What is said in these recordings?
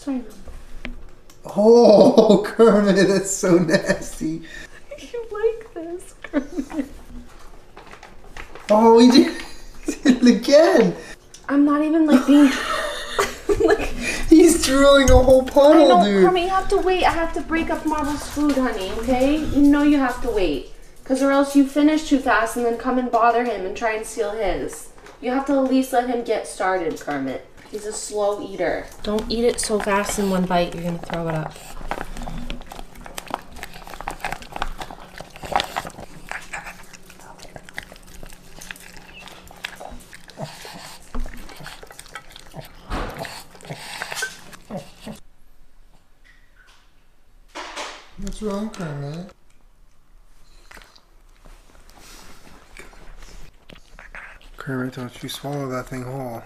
Sorry. Oh, Kermit, that's so nasty. You like this, Kermit? Oh, he did, it again. I'm not even like being. like, He's drooling a whole I puddle, know, dude. Kermit, you have to wait. I have to break up Marble's food, honey, okay? You know you have to wait. Because or else you finish too fast and then come and bother him and try and steal his. You have to at least let him get started, Kermit. He's a slow eater. Don't eat it so fast in one bite, you're gonna throw it up. What's wrong, Kermit? Kermit, don't you swallow that thing whole.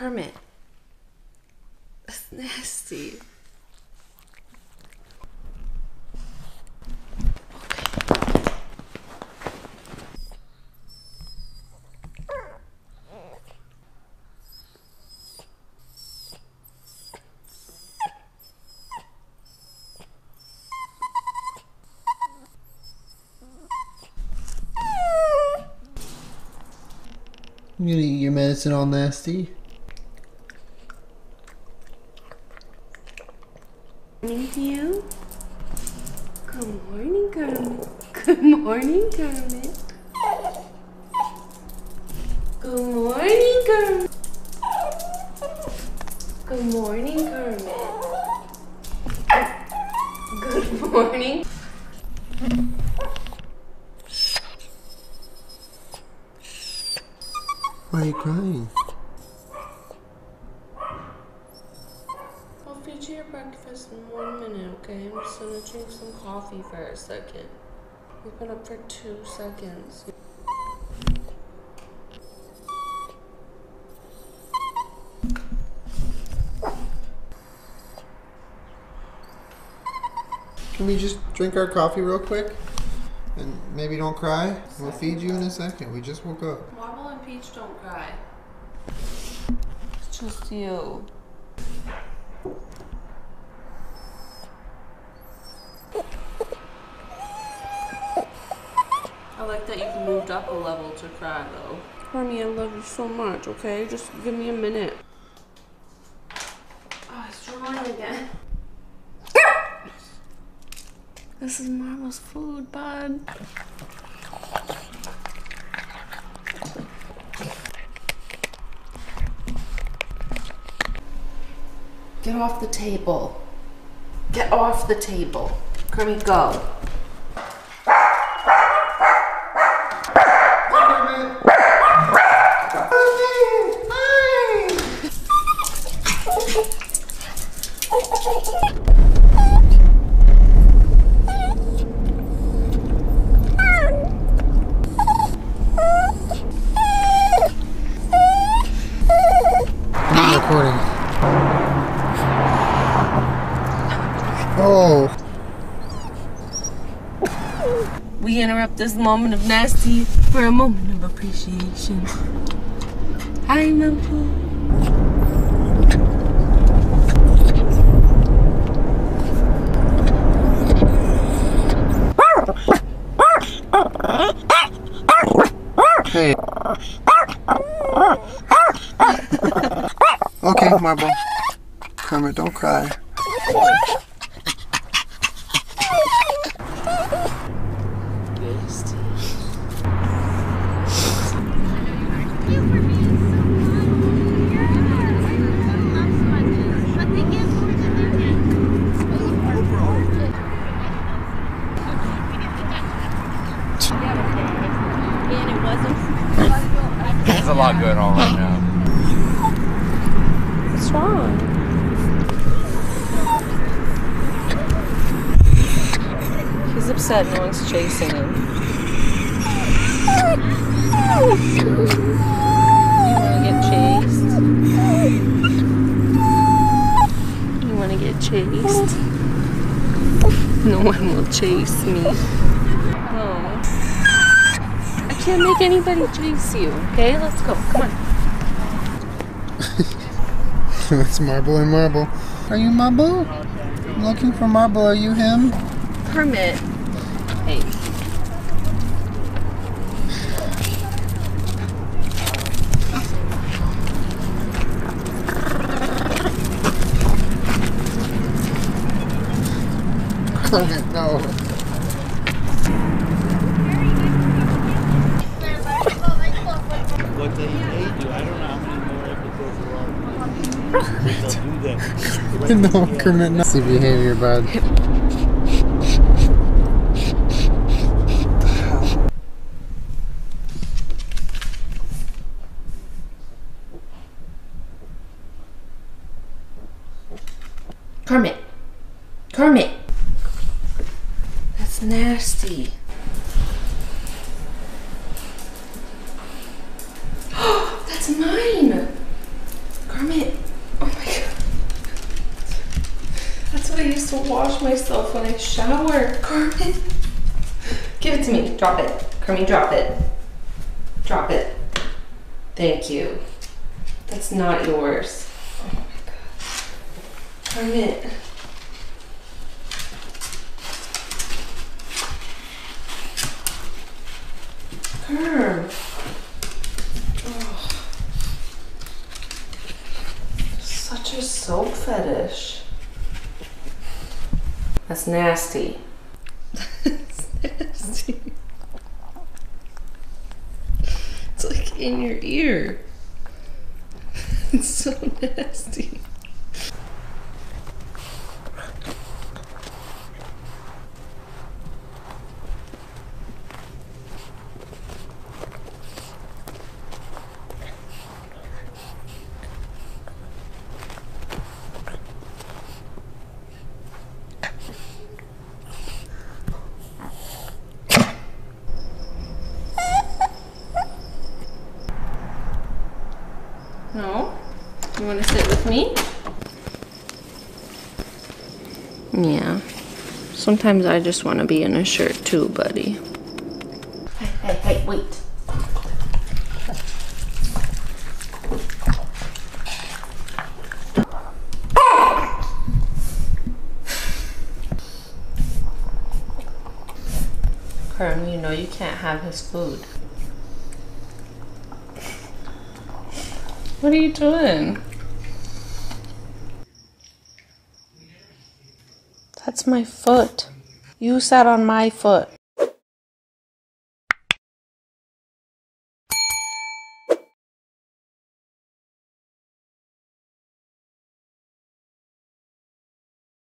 Kermit. That's nasty. You gonna eat your medicine all nasty? Morning to you. Good morning, Kermit. Good morning, Kermit. Good morning, Carmen. Good morning, Carmen. Good morning. Why are you crying? I'll feed you your breakfast in one minute, okay? I'm just gonna drink some coffee for a second. We've been up for two seconds. Can we just drink our coffee real quick? And maybe don't cry? We'll feed you in a second. We just woke up. Marble and Peach don't cry. It's just you. I like that you've moved up a level to cry though. Hermie, I love you so much, okay? Just give me a minute. Oh, it's drawing again. This is Marble's food, bud. Get off the table. Get off the table. Kermit, go. I'm recording. Oh, We interrupt this moment of nasty for a moment of appreciation. Hi, Mumpo. hey. Okay, Marble. Kermit, don't cry. There's a lot going on. What's wrong? He's upset no one's chasing him. You wanna get chased? You wanna get chased? No one will chase me. Oh. I can't make anybody chase you. Okay, let's go. Come on. That's Marble and Marble. Are you Marble? I'm looking for Marble. Are you him? Kermit. Hey. Kermit, no. What they may do, I don't know how many more episodes are on. They'll do that. no, Kermit. See behavior, bud. Kermit. Kermit. That's nasty. That's mine. Kermit. Oh my god. That's what I used to wash myself when I shower. Kermit. Give it to me. Drop it. Kermit, drop it. Drop it. Thank you. That's not yours. Oh my god. Kerm. Oh. Such a soap fetish. That's nasty. That's nasty. It's like in your ear. It's so nasty. No? You want to sit with me? Yeah. Sometimes I just want to be in a shirt too, buddy. Hey, hey, hey, wait. Kern, you know you can't have his food. What are you doing? That's my foot. You sat on my foot.